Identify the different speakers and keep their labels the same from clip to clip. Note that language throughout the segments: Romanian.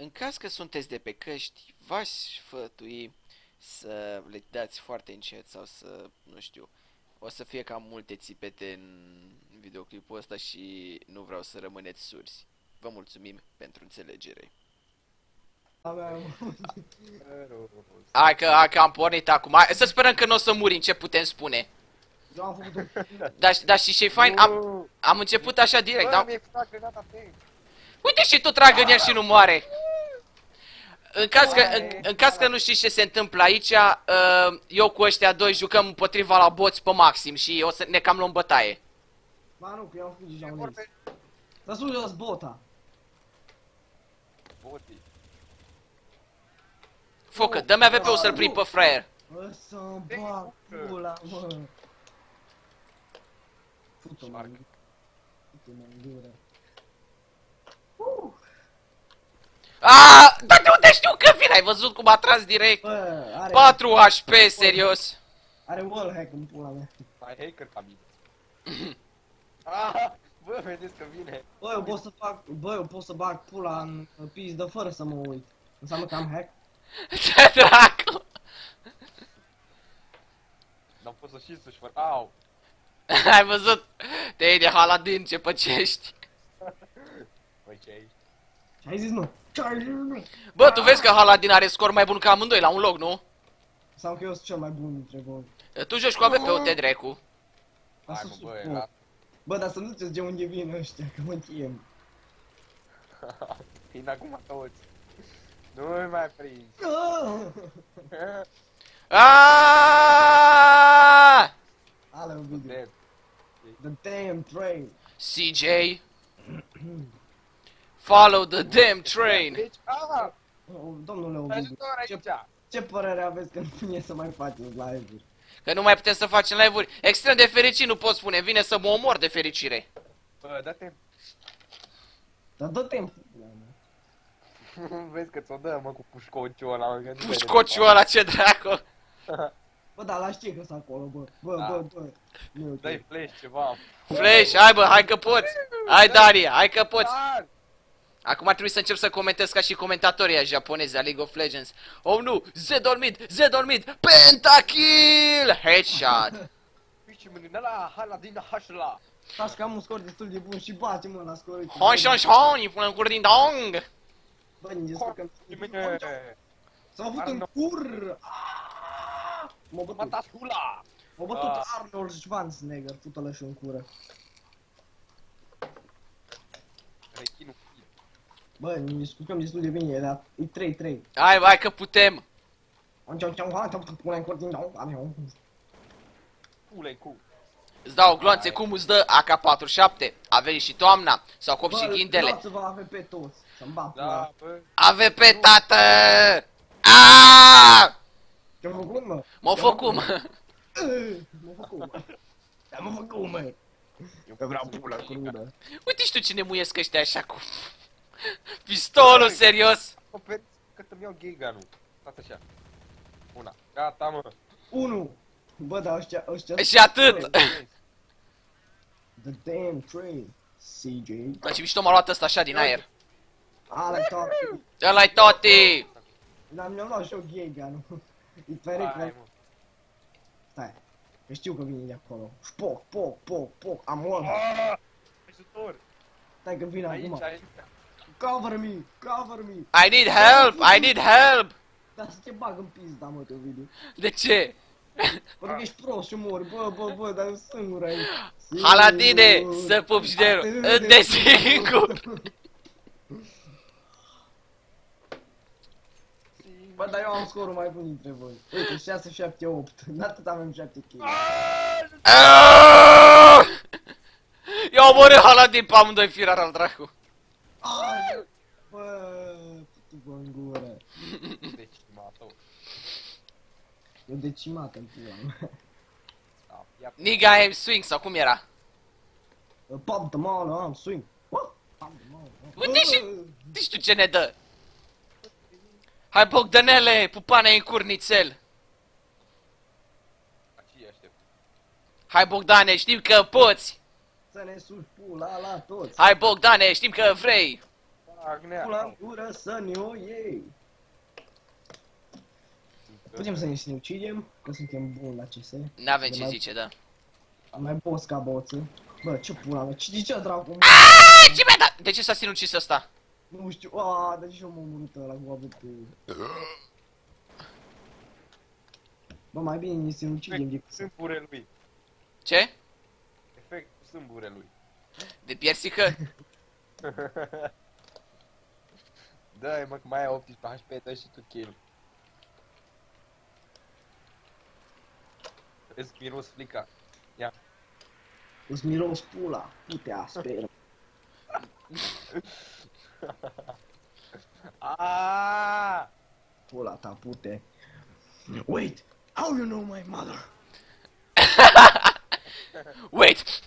Speaker 1: în caz că sunteți de pe căști, v-aș sfătui să le dați foarte încet sau să, nu știu, o să fie cam multe țipete în videoclipul ăsta și nu vreau să rămâneți surzi. Vă mulțumim pentru înțelegere.
Speaker 2: Aveam...
Speaker 1: Hai că, hai că am pornit acum. Hai, să sperăm că nu o să murim, ce putem spune.
Speaker 2: Eu am făcut un...
Speaker 1: Dar, dar și ce fain, am, am început așa direct,
Speaker 3: Bă,
Speaker 1: dar...
Speaker 3: mi-ai futat granata pe
Speaker 1: Uite și tu trag în el și nu moare. În caz, că, în, în caz că nu știți ce se întâmplă aici, uh, eu cu ăștia doi jucăm împotriva la boți pe maxim și o să ne cam luăm bătaie.
Speaker 2: Ba nu, că eu am făcut deja un
Speaker 3: Vorbe
Speaker 2: ex. Să sun jos bota.
Speaker 3: botii.
Speaker 1: Focă, dă-mi AVP-ul să-l prind pe fraier.
Speaker 2: Bă, să-mi bag pula, mă. Fută-mă.
Speaker 3: Șarcă.
Speaker 2: Fută-mă în gură.
Speaker 1: Aaaa, dar de unde știu că vine? Ai văzut cum a tras direct?
Speaker 2: Bă, are...
Speaker 1: 4 HP, serios.
Speaker 2: Are wallhack în pula mea.
Speaker 3: Mai hacker ca mine. ah, bă, vedeți că vine.
Speaker 2: Bă, eu pot să fac... Bă, eu pot să bag pula în pizdă fără să mă uit. Înseamnă că am hack?
Speaker 1: Ce dracu.
Speaker 3: N-am fost să și să-și fără. Au!
Speaker 1: Ai văzut? Te iei de haladin, ce păcești.
Speaker 3: Băi, ce aici?
Speaker 2: Ce ai zis nu? Ce ai zis nu?
Speaker 1: Bă, tu vezi că haladin are scor mai bun ca amândoi la un loc, nu?
Speaker 2: Sau că eu sunt cel mai bun dintre voi.
Speaker 1: Tu joci cu AVP-ul, te dracu.
Speaker 3: Hai mă, bă, era...
Speaker 2: Bă, dar să nu ziceți de unde vin ăștia, că mă chem.
Speaker 3: Vin acum toți. Nu-i mai prins.
Speaker 1: Aaaa! Follow the damn train.
Speaker 3: Deci, ah!
Speaker 2: Oh, Domnule Ovidiu,
Speaker 3: Ajutor
Speaker 2: ce,
Speaker 3: aici!
Speaker 2: ce părere aveți că nu e să mai faceți live-uri?
Speaker 1: Că nu mai putem să facem live-uri. Extrem de fericit nu pot spune. Vine să mă omor de fericire.
Speaker 3: Bă, dă-te...
Speaker 2: Dar dă timp.
Speaker 3: Vezi că ți-o dă, mă, cu pușcociul ăla. mă, că nu vede
Speaker 1: Pușcociul ăla, ce dracu.
Speaker 2: Bă, dar la știi că sunt acolo, bă. Bă,
Speaker 3: Da.
Speaker 2: bă, bă. Nu e ok.
Speaker 3: Dai flash ceva.
Speaker 1: Flash, hai bă, hai că poți. Hai Daria, hai că poți.
Speaker 3: Dar!
Speaker 1: Acum ar trebui să încep să comentez ca și comentatorii aia japonezi a League of Legends. Oh nu, Z dormit, Z dormit, pentakill, headshot.
Speaker 3: Pici mâine la hala din hașla.
Speaker 2: Stați că am un scor destul de bun și bate mă la scor.
Speaker 1: Hon, shon, shon, îi pune în cur din dong.
Speaker 2: Bă, ne descurcăm.
Speaker 3: Mâine...
Speaker 2: S-a făcut în cur! Ah! M-a bătut.
Speaker 3: Mata hula!
Speaker 2: M-a bătut
Speaker 3: Ah.
Speaker 2: Arnold Schwarzenegger, fută-l și în cură.
Speaker 3: Rechinul Kid.
Speaker 2: Bă, ne descurcăm destul de bine, dar e 3-3.
Speaker 1: Hai, hai că putem.
Speaker 3: Pule cu.
Speaker 1: Îți dau gloanțe cum îți dă AK-47. A venit și toamna, sau cop și ghindele.
Speaker 2: Bă, să vă ave pe toți. Să-mi bat
Speaker 3: Da,
Speaker 2: pula.
Speaker 3: bă.
Speaker 1: AVP, tată! Aaaa!
Speaker 2: Ce-a făcut, mă?
Speaker 1: M-au făcut, mă.
Speaker 2: M-a făcut, mă. Da, m-a făcut, mă. Eu vreau pula crudă.
Speaker 1: Uite și tu ce ne muiesc ăștia așa cu... Pistolul, serios.
Speaker 3: Acoperiți că îmi iau gay gun-ul. Stați așa. Una. Gata, mă.
Speaker 2: Unu. Bă, dar ăștia, ăștia...
Speaker 1: Și atât.
Speaker 2: The damn train. CJ.
Speaker 1: Bă, ce mișto m-a luat ăsta așa din aer.
Speaker 2: Ale toate.
Speaker 1: Ăla-i toti!
Speaker 2: Dar mi-am luat și eu Gheganul. E ferec,
Speaker 3: Hai,
Speaker 2: ferec.
Speaker 3: mă.
Speaker 2: Stai. Că știu că vine de acolo. Poc, poc, poc, poc. Am one.
Speaker 3: Ah! Ajutor!
Speaker 2: Stai că vine
Speaker 3: Aici,
Speaker 2: acum.
Speaker 3: aici.
Speaker 2: Cover me, cover me.
Speaker 1: I need help! I need help!
Speaker 2: Dar să te bag în pizda, mă, te video.
Speaker 1: De ce?
Speaker 2: Pentru că ești prost și mori. Bă, bă, bă, dar eu singur aici.
Speaker 1: Haladine,
Speaker 2: Singur.
Speaker 1: să pup și de
Speaker 2: Atât
Speaker 1: de singur!
Speaker 2: Bă, dar eu am scorul mai bun dintre voi. Uite, 6, 7, 8. În atât avem 7 kill.
Speaker 1: Aaaa! Eu omorât Haladin pe amândoi firar al dracu.
Speaker 2: Ai, Bă, putu-vă în gură.
Speaker 3: Deci, mato.
Speaker 2: Eu decimat în pula mea.
Speaker 3: Da, ia.
Speaker 1: Nigga aim swing sau cum era?
Speaker 2: Pop the mall, am swing. What? Pop the mall.
Speaker 1: Uite și... Nu știu ce ne dă. Hai Bogdanele, pupane în curnițel.
Speaker 3: Aici aștept.
Speaker 1: Hai Bogdane, știm că poți.
Speaker 2: Să ne sus pula la toți.
Speaker 1: Hai Bogdane, știm că vrei.
Speaker 3: Agnea.
Speaker 2: Pula în gură să ne o iei. Putem să ne sinucidem, că suntem buni la CS.
Speaker 1: N-avem
Speaker 2: De
Speaker 1: ce
Speaker 2: mai-
Speaker 1: zice, da.
Speaker 2: Am mai boss ca boță. Bă, ce pula mea, ce ce dracu?
Speaker 1: A, ce mi-a dat? De ce s-a sinucis ăsta?
Speaker 2: Nu știu, aaa, de ce m-am omorât ăla cu abutul? Bă, mai bine ne sinucidem decât să...
Speaker 3: Sâmbure lui.
Speaker 1: Ce?
Speaker 3: Efectul sâmbure lui.
Speaker 1: De piersică?
Speaker 3: Dă-i mă, că mai ai 18 HP, dă și tu kill. Îți miros flica.
Speaker 2: Îți miros pula, putea, sper.
Speaker 3: Aaaa!
Speaker 2: Pula ta, pute. Wait, how you know my mother?
Speaker 1: Wait!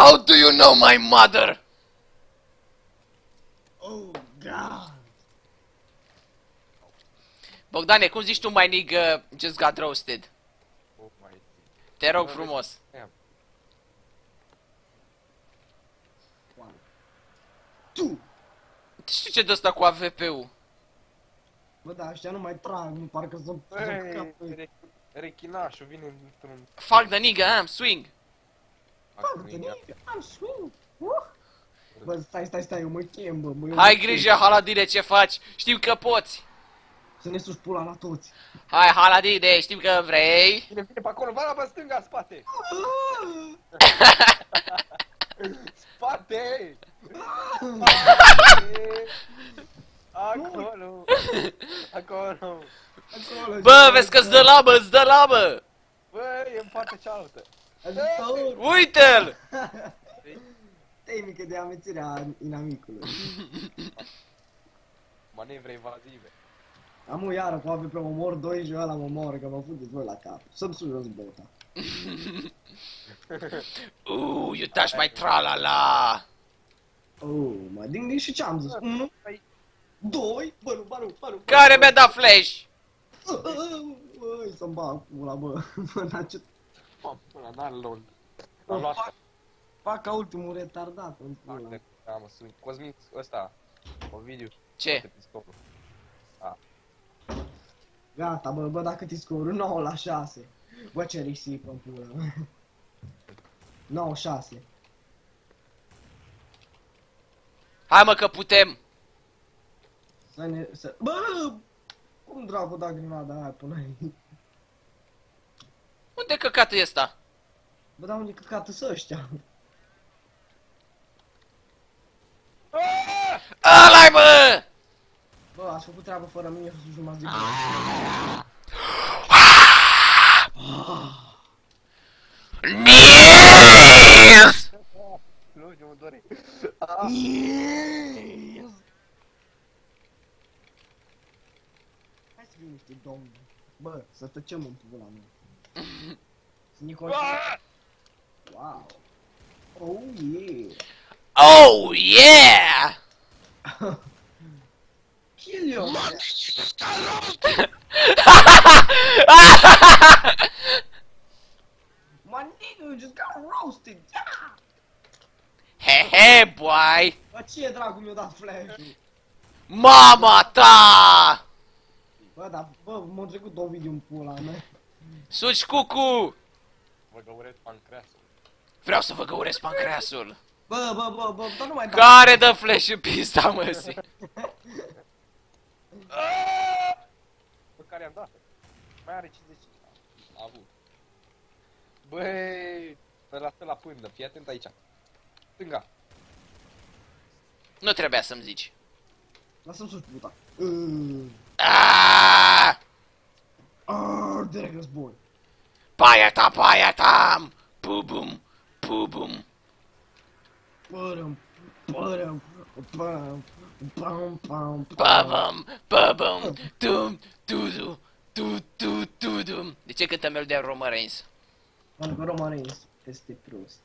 Speaker 1: How do you know my mother?
Speaker 2: Oh, God.
Speaker 1: Bogdane, cum zici tu, my nigga, just got roasted?
Speaker 3: Oh my
Speaker 1: Te rog frumos.
Speaker 2: One. Two.
Speaker 1: Știu ce de ăsta cu AVP-ul.
Speaker 2: Bă, da, ăștia nu mai trag, nu parcă să să
Speaker 3: Băi,
Speaker 2: capă.
Speaker 3: re- rechinașul vine într-un...
Speaker 1: Fuck the nigga, am swing.
Speaker 2: Fuck, the nigga, I'm swing. Uh. Bă, stai, stai, stai, eu mă chem, bă, bă, eu
Speaker 1: Hai
Speaker 2: mă
Speaker 1: grijă, Haladine, ce faci? Știu că poți.
Speaker 2: chem. Să ne sus pula la toți.
Speaker 1: Hai, Haladine, știm că vrei.
Speaker 3: Vine, vine pe acolo, va la stânga, în spate! Spate! Spate! Acolo! Acolo!
Speaker 2: Acolo,
Speaker 1: Bă, vezi că-ți dă labă, îți dă labă.
Speaker 3: Băi, e în partea cealaltă!
Speaker 2: Ajutor!
Speaker 1: Uite-l!
Speaker 2: Tehnică de amețire a inamicului.
Speaker 3: Manevre evazive.
Speaker 2: Am iară cu AVP mă mor doi și ăla mă mor, că mă futeți voi la cap. Să-mi sus jos bota.
Speaker 1: Uuu, you touch my tra-la-la.
Speaker 2: Oh, mă, din din și ce am zis? Unu, doi, bă, nu, bă, nu, bă, nu. bă,
Speaker 1: Care
Speaker 2: nu.
Speaker 1: mi-a dat flash?
Speaker 2: Băi, să-mi bag pula, bă. Bă, dar ce...
Speaker 3: Mamă, până n-are lol.
Speaker 2: Bă,
Speaker 3: Am luat
Speaker 2: fac, fac ca ultimul retardat în pula.
Speaker 3: Foarte, da, mă, sunt Cosmin, ăsta, Ovidiu,
Speaker 1: Ce?
Speaker 3: cât îi scopul.
Speaker 2: Gata, bă, bă, dacă ți scorul 9 la 6. Bă, ce risipă în pula mea. 9 6.
Speaker 1: Hai mă că putem.
Speaker 2: Să ne... Să... Bă! Cum dracu da grenada aia până aici?
Speaker 1: Unde căcatul e ăsta?
Speaker 2: Bă, dar unde căcată să ăștia?
Speaker 1: Ăla-i bă!
Speaker 2: Bă, ați făcut treabă fără mine și jumătate de bă.
Speaker 1: Yes!
Speaker 3: Nu, ce mă doare.
Speaker 2: Yes! Hai să fim niște domni. Bă, să tăcem în pula mea. Să ne concentrăm. Wow. Oh, yeah.
Speaker 1: Oh yeah!
Speaker 2: Kill you, man. My nigga just got roasted. Yeah.
Speaker 1: He he boy!
Speaker 2: Bă, ce dracu mi-a dat flash-ul?
Speaker 1: Mama ta!
Speaker 2: Bă, dar, bă, m-a trecut o video în pula mea.
Speaker 1: Suci cucu!
Speaker 3: Vă găuresc pancreasul.
Speaker 1: Vreau să vă găuresc pancreasul.
Speaker 2: Bă, bă, bă, bă, dar nu mai da.
Speaker 1: Care dă flash în pista măsii?
Speaker 3: Bă, care am dat? Mai are 50. A avut. Băi, să lasă la pândă, fii atent aici. Stânga.
Speaker 1: Nu trebuia să-mi zici.
Speaker 2: Lasă-mi sus puta. Uh,
Speaker 1: Aaaa!
Speaker 2: Arde război.
Speaker 1: Paia ta, paia ta! Pubum, pubum.
Speaker 2: Părăm, părăm, pam, pam, pam,
Speaker 1: Babam, babam, tum, tudu, tu, tu, tudum. De ce cântă melodia Roman Reigns?
Speaker 2: Pentru că Roman Reigns este prost.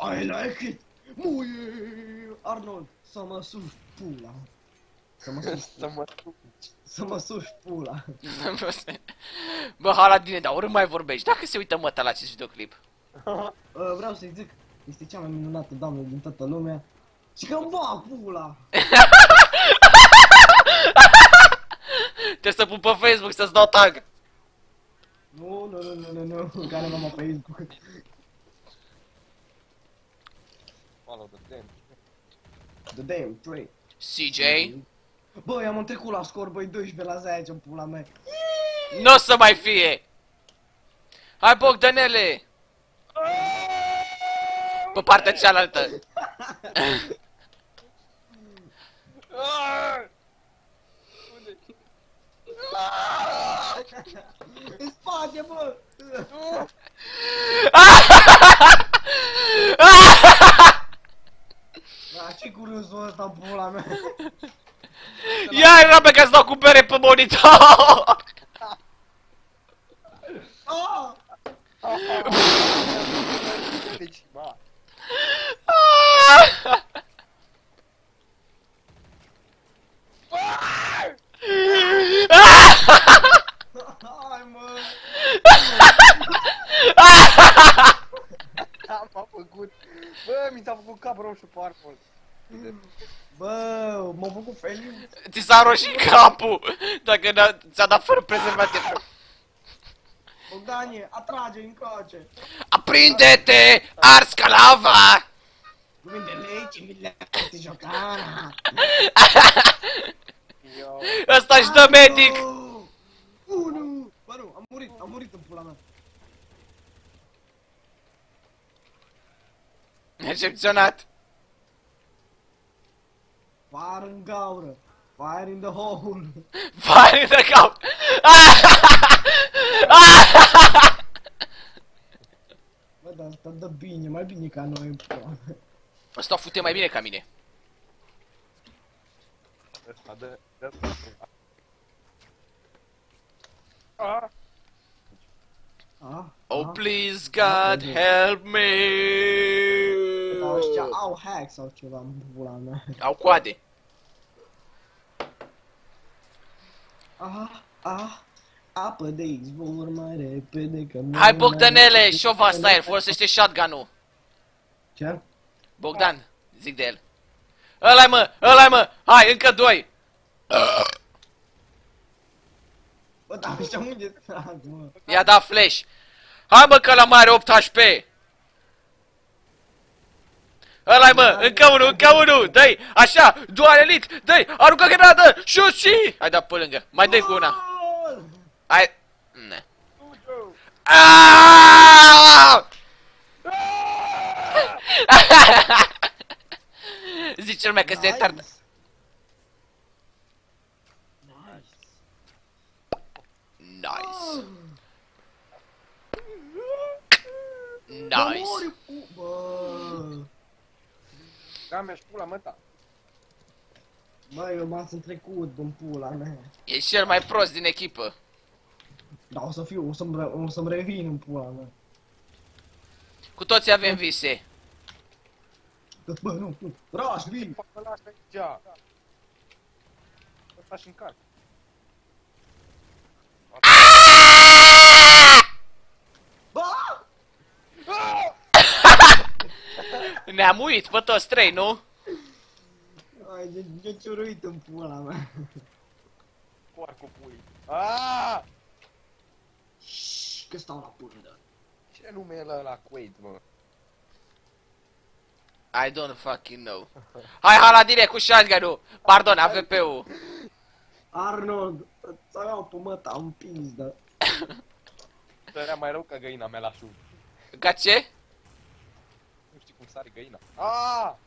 Speaker 2: I like it! Muie! Arnold, să mă suși pula. Să mă suși,
Speaker 3: Să mă
Speaker 2: să mă suși pula.
Speaker 1: Bă, Haladine, dar ori mai vorbești. Dacă se uită măta la acest videoclip.
Speaker 2: Uh, vreau să-i zic, este cea mai minunată doamnă din toată lumea. Și că va pula!
Speaker 1: Trebuie să pun pe Facebook să-ți dau tag.
Speaker 2: Nu, nu, nu, nu, nu, nu, care mama pe Facebook.
Speaker 3: Follow the damn.
Speaker 2: The damn trade.
Speaker 1: CJ,
Speaker 2: Băi, am întrecut la scor, băi, 12 la 10 în pula mea.
Speaker 1: nu o să mai fie. Hai Bogdanele, pe partea cealaltă.
Speaker 3: Ah! Unde? Ah!
Speaker 2: În spate, bă! Da, ce curiosul ăsta în pula mea.
Speaker 1: Ia era pe că îți dau cu bere pe monitor.
Speaker 2: Ah!
Speaker 3: Deci, ba.
Speaker 2: Hai, mă!
Speaker 3: Da, m-a făcut. Bă, mi s-a făcut cap roșu pe arpul.
Speaker 2: Bă, m-a făcut feliu.
Speaker 1: Ți s-a roșit capul Dacă n-a- ți-a dat fără prezervativ
Speaker 2: Bogdanie, atrage încoace.
Speaker 1: Aprinde-te, ars ca lava
Speaker 2: Vinde lei, mi le te giocare.
Speaker 3: Eu.
Speaker 1: Ăsta-și dă medic
Speaker 2: Unu! Bă, nu, am murit, am murit în pula mea.
Speaker 1: Excepționat
Speaker 2: Gaură. Fire in the hole.
Speaker 1: Fire de cap
Speaker 2: Bă, dar asta dă bine, mai bine ca noi pula mea.
Speaker 1: Ăsta fute mai bine ca mine
Speaker 3: Ăsta dă, dă. Ah!
Speaker 2: Ah,
Speaker 1: Oh please God help me
Speaker 2: Dar ăștia au hack sau ceva în pula mea.
Speaker 1: Au coade.
Speaker 2: Ah, ah, apă de izvor mai repede că nu
Speaker 1: Hai
Speaker 2: mai-
Speaker 1: Bogdanele, șova style, folosește shotgun-ul.
Speaker 2: Ce?
Speaker 1: Bogdan, zic de el. Ăla mă, ăla mă, hai, încă doi.
Speaker 2: Bă, dar ăștia unde trag, mă?
Speaker 1: I-a dat flash. Hai mă că la mare 8 HP ăla mă, încă unul, încă unul, dă-i, așa, dual elite, dă-i, aruncă grenadă, shoot și... Hai da pe lângă, mai dă cu una,
Speaker 2: Gol!
Speaker 1: hai... Ne.
Speaker 3: Uite!
Speaker 1: Aaaa! Zice lumea că se tardă.
Speaker 2: Nice.
Speaker 1: Nice.
Speaker 2: Bă,
Speaker 1: Nice.
Speaker 2: Mori cu- Bă,
Speaker 3: Da, mi-aș pula mă ta.
Speaker 2: Bă, eu m-am trecut în pula mea.
Speaker 1: E cel mai prost din echipă.
Speaker 2: Dar o să fiu, o să-mi, re- o să-mi revin în pula mea.
Speaker 1: Cu toții avem vise.
Speaker 2: Bă, nu, nu, Raș, vin!
Speaker 3: Fac ăla asta aici. Ăsta și în car.
Speaker 2: Bă!
Speaker 1: Ne-am uit pe toți trei, nu?
Speaker 2: Ai, de, de ciuruit în pula mea.
Speaker 3: Porcul pui. Aaaa!
Speaker 2: Șșş, că stau la pundă.
Speaker 3: Ce nume e ăla la Quaid, mă?
Speaker 1: I don't fucking know. Hai, hai la direct cu shotgun-ul. Pardon, AVP-ul.
Speaker 2: Arnold, să iau pe măta în pizdă.
Speaker 3: Sărea mai rău ca găina mea la șub.
Speaker 1: Ca ce?
Speaker 3: Nu știi cum sare găina. Aaaa!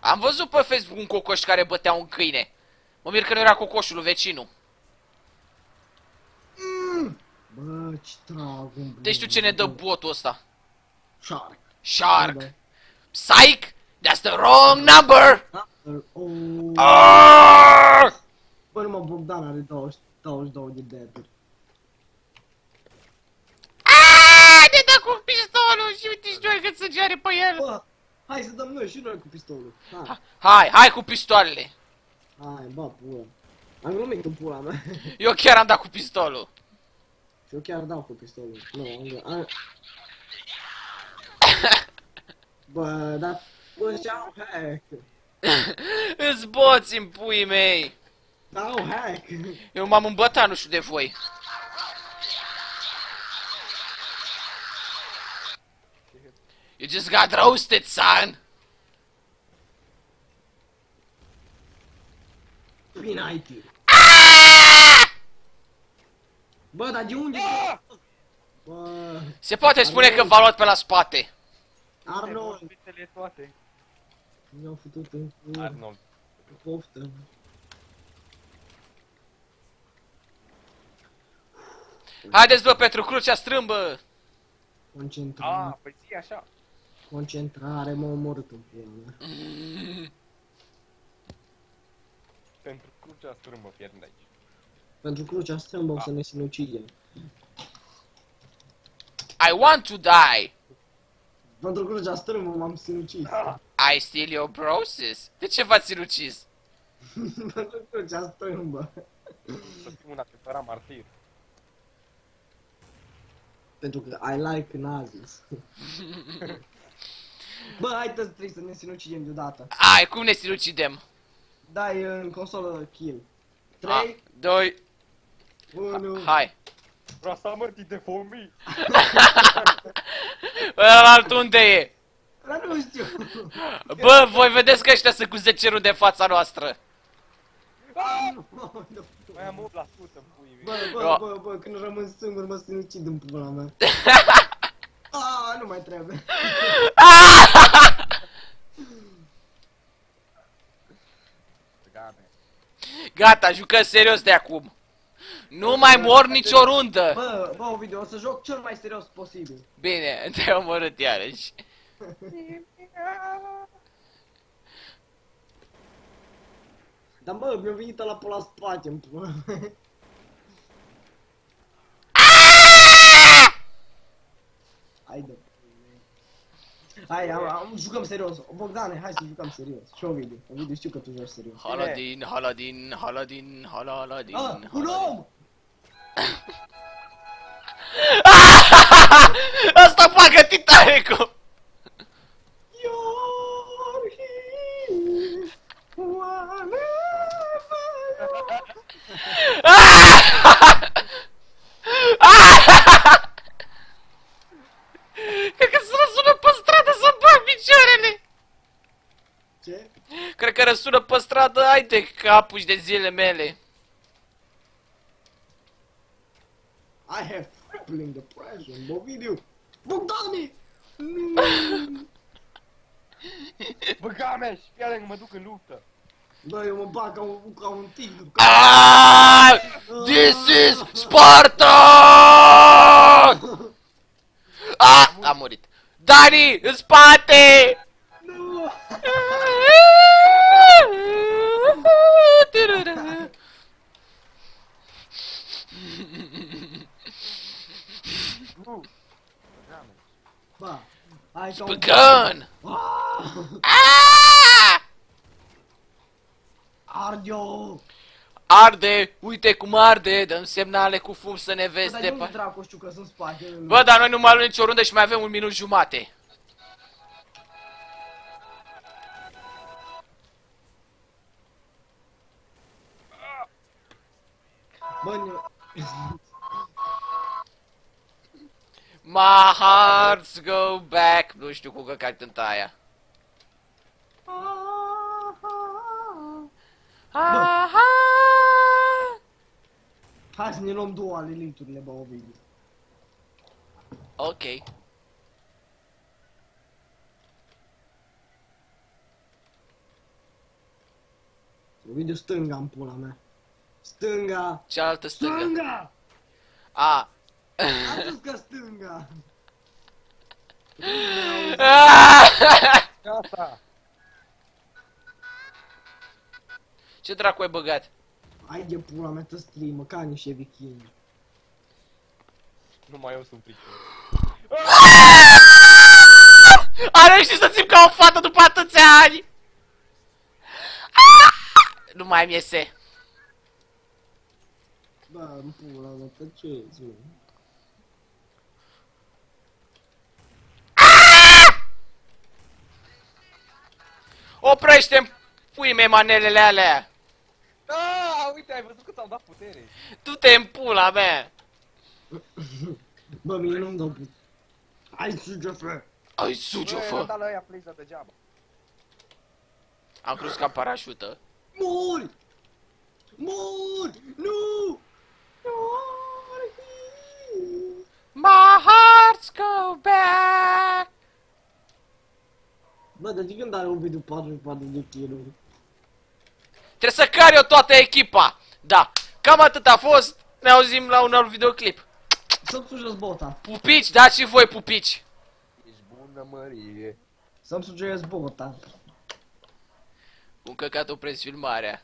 Speaker 1: Am văzut pe Facebook un cocoș care bătea un câine. Mă mir că nu era cocoșul lui vecinul.
Speaker 2: Bă, ce trag în
Speaker 1: Deci știu ce ne dă botul ăsta.
Speaker 2: Shark.
Speaker 1: Shark. Psych! That's the wrong number!
Speaker 2: Oh.
Speaker 1: Arrgh!
Speaker 2: Bă, numai Bogdan are 20, 22 de deaduri.
Speaker 1: Aaaa! Ne dă cu pistolul și uite și noi cât sânge are pe el.
Speaker 2: Bă, hai să dăm noi și noi cu pistolul. Hai,
Speaker 1: Hai, hai cu pistoalele.
Speaker 2: hai, bă, pula. Am glumit în pula mea.
Speaker 1: Eu chiar am dat cu pistolul.
Speaker 2: Și eu chiar dau cu pistolul. Nu, am... Bă, dar... Bă, ce-au hack?
Speaker 1: Îți boți în puii mei!
Speaker 2: Au hack!
Speaker 1: Eu m-am îmbătat, nu știu de voi. You just got roasted, son!
Speaker 2: Penalty! Bă, dar de unde? Bă,
Speaker 1: Se poate spune că v-a luat pe la spate.
Speaker 2: Arnold!
Speaker 3: Vitele toate.
Speaker 2: Mi-au făcut în cur,
Speaker 3: Arnold.
Speaker 2: poftă.
Speaker 1: Haideți, bă, pentru crucea strâmbă!
Speaker 2: Concentrare,
Speaker 3: Ah, păi zi așa.
Speaker 2: Concentrare, m-a omorât în pula mea.
Speaker 3: Pentru crucea strâmbă pierd aici.
Speaker 2: Pentru crucea strâmbă o să ne sinucidem.
Speaker 1: I want to die!
Speaker 2: Pentru crucea strâmbă m-am sinucis.
Speaker 1: I steal your broses. De ce v-ați sinucis?
Speaker 2: Pentru crucea strâmbă.
Speaker 3: Să fim un adevărat martir.
Speaker 2: Pentru că I like nazis. Bă, hai toți trei să ne sinucidem deodată.
Speaker 1: Ai, cum ne sinucidem?
Speaker 2: Dai în consolă kill.
Speaker 1: A,
Speaker 2: 3,
Speaker 1: doi,
Speaker 2: 1...
Speaker 1: hai.
Speaker 3: Vreau să mă de fomii.
Speaker 1: Ălalt unde e?
Speaker 2: Dar nu știu.
Speaker 1: Bă, voi vedeți că ăștia sunt cu 10 runde în fața noastră.
Speaker 3: Mai am 8% în puii
Speaker 2: Bă,
Speaker 3: mei.
Speaker 2: bă, bă, bă, când rămân singur mă sinucid în pula mea. Ah, nu mai trebuie.
Speaker 3: Gane.
Speaker 1: Gata, jucăm serios de acum. Nu mai mor nicio rundă.
Speaker 2: Bă, bă, Ovidiu, o să joc cel mai serios posibil.
Speaker 1: Bine, te-ai omorât iarăși.
Speaker 2: Dar bă, mi-a venit la pe la spate în pula mea. Haide. Hai, am, am, jucăm serios. Bogdane, hai să jucăm serios. Și Ovidiu. Ovidiu, știu că tu joci serios.
Speaker 1: Haladin, Haladin, Haladin, Haladin.
Speaker 2: Ah, un om!
Speaker 1: Asta pagă Titanicul!
Speaker 2: You're here, whenever
Speaker 1: Cred că se răsună pe stradă să bag picioarele!
Speaker 2: Ce?
Speaker 1: Cred că răsună pe stradă, ai de capuși de zile mele.
Speaker 2: I have crippling depression, Bovidiu. Bogdane! Nu!
Speaker 3: Bă, gamea și fii atent că mă duc în luptă.
Speaker 2: Bă, eu mă bag ca un, ca un tigru.
Speaker 1: Ah! This is Sparta! Ah! A murit. Dani, în spate!
Speaker 2: Nu!
Speaker 3: Nu. Gane.
Speaker 2: Bă, hai ca un...
Speaker 1: Spăgăn!
Speaker 2: Ah!
Speaker 1: Ah!
Speaker 2: Arde-o!
Speaker 1: Arde, uite cum arde, dăm semnale cu fum să ne
Speaker 2: Bă,
Speaker 1: vezi
Speaker 2: dar
Speaker 1: de
Speaker 2: de unde
Speaker 1: pa...
Speaker 2: dracu știu că sunt spatele lui?
Speaker 1: Bă, dar noi nu mai luăm nicio rundă și mai avem un minut jumate.
Speaker 2: Bă, ne...
Speaker 1: My hearts go back. Nu știu cu că cânta aia. Aha!
Speaker 2: Hai să ne luăm două ale linturile, bă, Ovidiu.
Speaker 1: Ok.
Speaker 2: Ovidiu, stânga în pula mea. Stânga!
Speaker 1: Cealaltă stângă.
Speaker 2: Stânga!
Speaker 1: A.
Speaker 2: Am zis că stânga!
Speaker 3: Gata.
Speaker 1: Ce dracu ai băgat?
Speaker 2: Hai de pula mea, te streamă, ca niște vichini.
Speaker 3: Numai eu sunt pricin.
Speaker 1: Are reușit să țin ca o fată după atâția ani! Ah! Nu mai mi iese.
Speaker 2: Bă, în pula mea, tăceți, mă.
Speaker 1: Oprește-mi pui mei manelele alea!
Speaker 3: Ah, uite, ai văzut cât am dat putere.
Speaker 1: Du-te în pula mea!
Speaker 2: Bă, mie nu-mi dau put. Hai suge, fă!
Speaker 1: Ai suge
Speaker 3: Bă,
Speaker 1: fă!
Speaker 3: am dat la ăia play degeaba.
Speaker 1: Am crezut ca parașută.
Speaker 2: Mori! Mori! Nu! Mori!
Speaker 1: My hearts go back!
Speaker 2: Bă, de când are un video 44 de kill-uri?
Speaker 1: Trebuie să car eu toată echipa! Da, cam atât a fost. Ne auzim la un alt videoclip.
Speaker 2: Să-mi sugeți bota.
Speaker 1: Pupici, dați și voi pupici!
Speaker 3: Ești bună, Mărie.
Speaker 2: Să-mi sugeți bota.
Speaker 1: Un căcat opresc filmarea.